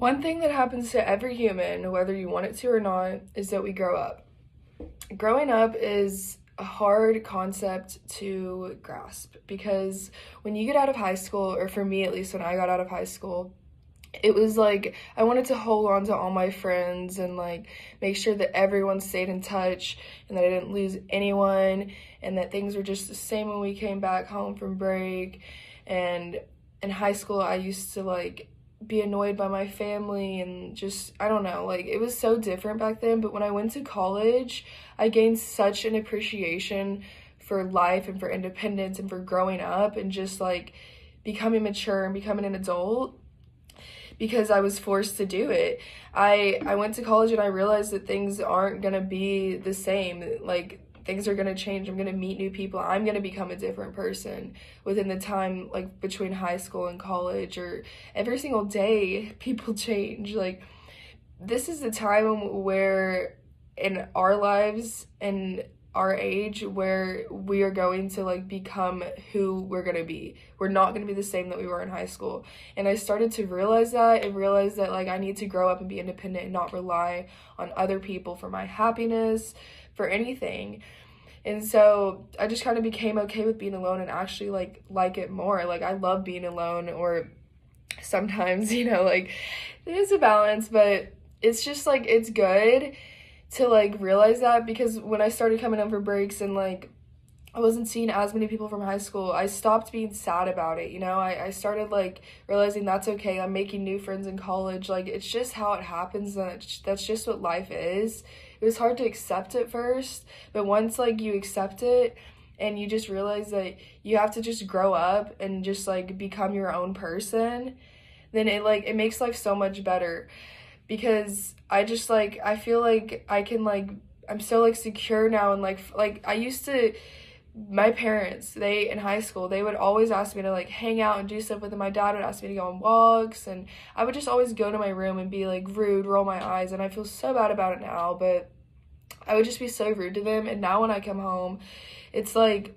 One thing that happens to every human, whether you want it to or not, is that we grow up. Growing up is a hard concept to grasp because when you get out of high school, or for me at least, when I got out of high school, it was like I wanted to hold on to all my friends and like make sure that everyone stayed in touch and that I didn't lose anyone and that things were just the same when we came back home from break and in high school I used to like be annoyed by my family and just I don't know like it was so different back then but when I went to college I gained such an appreciation for life and for independence and for growing up and just like becoming mature and becoming an adult because I was forced to do it. I I went to college and I realized that things aren't going to be the same like things are going to change. I'm going to meet new people. I'm going to become a different person within the time like between high school and college or every single day people change. Like this is the time where in our lives and our age where we are going to like become who we're going to be. We're not going to be the same that we were in high school. And I started to realize that and realize that like I need to grow up and be independent and not rely on other people for my happiness, for anything. And so I just kind of became okay with being alone and actually like like it more. Like I love being alone or sometimes, you know, like there's a balance, but it's just like it's good to like realize that because when I started coming over breaks and like I wasn't seeing as many people from high school, I stopped being sad about it, you know? I, I started like realizing that's okay. I'm making new friends in college. Like it's just how it happens. That that's just what life is. It was hard to accept at first, but once like you accept it and you just realize that you have to just grow up and just like become your own person, then it like it makes life so much better because I just like I feel like I can like I'm so like secure now and like like I used to my parents they in high school they would always ask me to like hang out and do stuff with them. My dad would ask me to go on walks and i would just always go to my room and be like rude roll my eyes and i feel so bad about it now but i would just be so rude to them and now when i come home it's like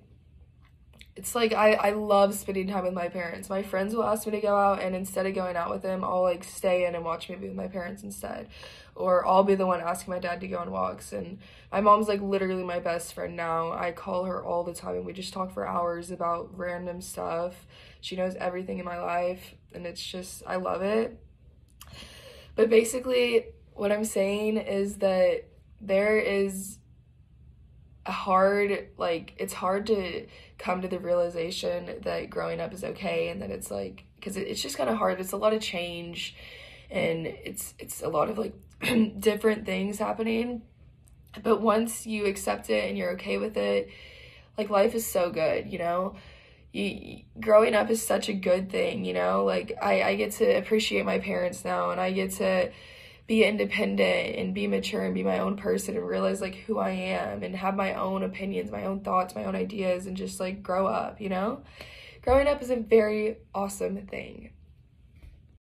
it's like I, I love spending time with my parents. My friends will ask me to go out and instead of going out with them, I'll like stay in and watch movie with my parents instead. Or I'll be the one asking my dad to go on walks. And my mom's like literally my best friend now. I call her all the time and we just talk for hours about random stuff. She knows everything in my life and it's just, I love it. But basically, what I'm saying is that there is hard like it's hard to come to the realization that growing up is okay and that it's like because it, it's just kind of hard. It's a lot of change and it's it's a lot of like different things happening. But once you accept it and you're okay with it like life is so good you know? You, growing up is such a good thing you know? Like I, I get to appreciate my parents now and i get to be independent and be mature and be my own person and realize like who I am and have my own opinions, my own thoughts, my own ideas and just like grow up, you know? Growing up is a very awesome thing.